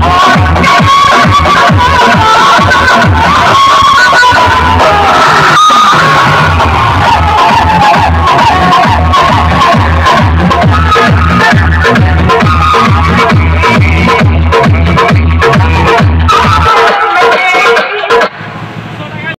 Come!